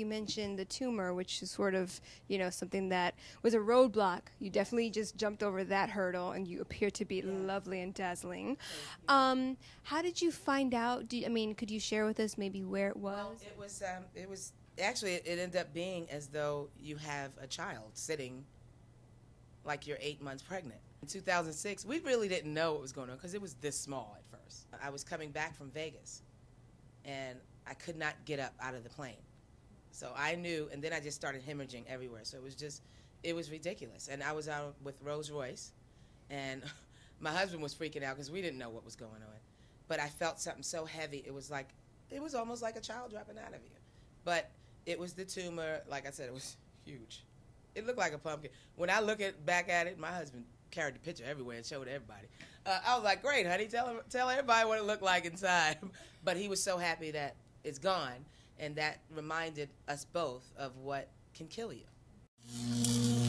You mentioned the tumor, which is sort of, you know, something that was a roadblock. You definitely just jumped over that hurdle, and you appear to be yeah. lovely and dazzling. Um, how did you find out? You, I mean, could you share with us maybe where it was? Well, it was. Um, it was actually. It, it ended up being as though you have a child sitting, like you're eight months pregnant. In 2006, we really didn't know what was going on because it was this small at first. I was coming back from Vegas, and I could not get up out of the plane. So I knew, and then I just started hemorrhaging everywhere. So it was just, it was ridiculous. And I was out with Rose Royce, and my husband was freaking out because we didn't know what was going on. But I felt something so heavy, it was like, it was almost like a child dropping out of you. But it was the tumor, like I said, it was huge. It looked like a pumpkin. When I look at back at it, my husband carried the picture everywhere and showed everybody. Uh, I was like, "Great, honey, tell tell everybody what it looked like inside." but he was so happy that it's gone, and that reminded us both of what can kill you.